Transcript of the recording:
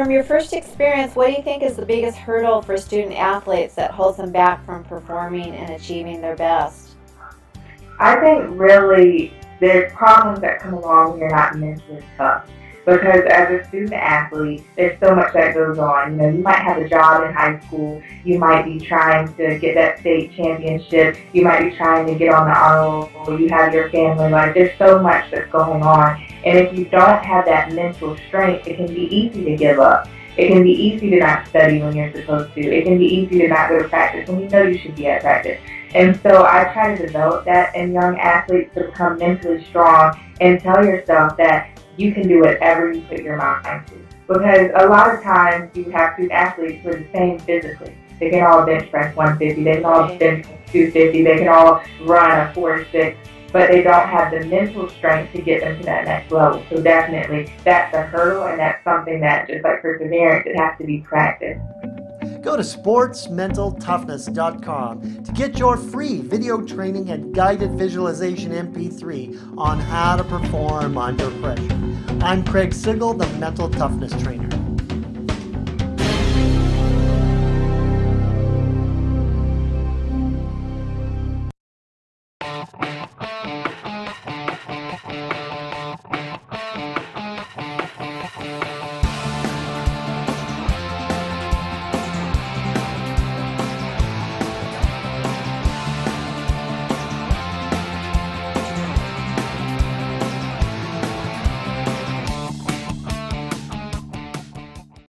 from your first experience, what do you think is the biggest hurdle for student athletes that holds them back from performing and achieving their best? I think really there's problems that come along when you're not mentally tough. Because as a student athlete, there's so much that goes on. You know, you might have a job in high school. You might be trying to get that state championship. You might be trying to get on the honor roll. You have your family life. There's so much that's going on. And if you don't have that mental strength, it can be easy to give up. It can be easy to not study when you're supposed to. It can be easy to not go to practice when you know you should be at practice. And so I try to develop that in young athletes to become mentally strong and tell yourself that you can do whatever you put your mind to. Because a lot of times you have two athletes who are the same physically. They can all bench press 150, they can all bench 250, they can all run a 4-6, but they don't have the mental strength to get them to that next level. So definitely that's a hurdle and that's something that just like perseverance, it has to be practiced. Go to sportsmentaltoughness.com to get your free video training and guided visualization MP3 on how to perform under pressure. I'm Craig Sigl, the Mental Toughness Trainer.